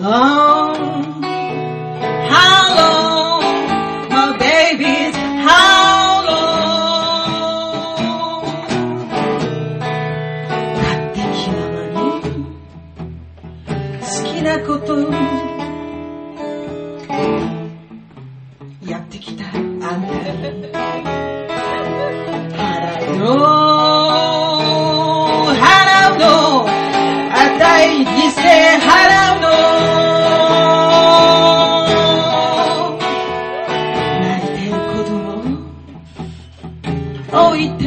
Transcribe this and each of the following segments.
long? How long? How long? My babies. How long? 勝手気ままに好きなことやってきたあんたに払うの払うのあたい犠牲払供置いて。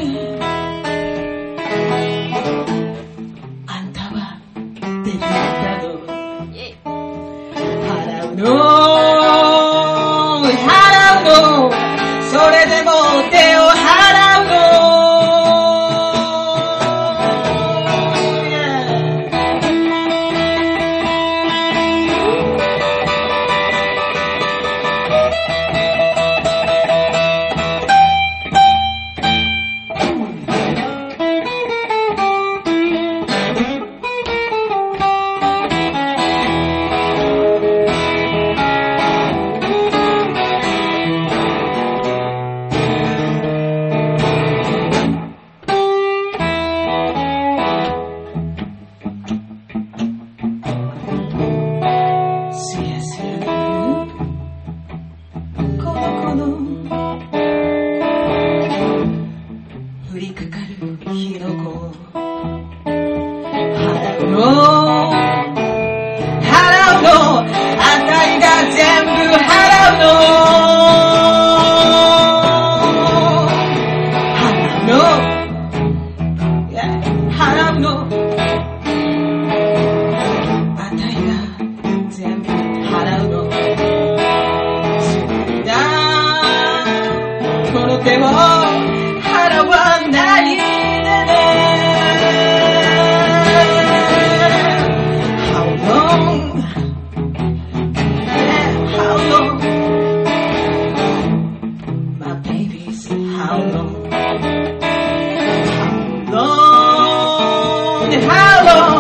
あんたは出てったの払うの払うのそれでも払 how long? How long? How long?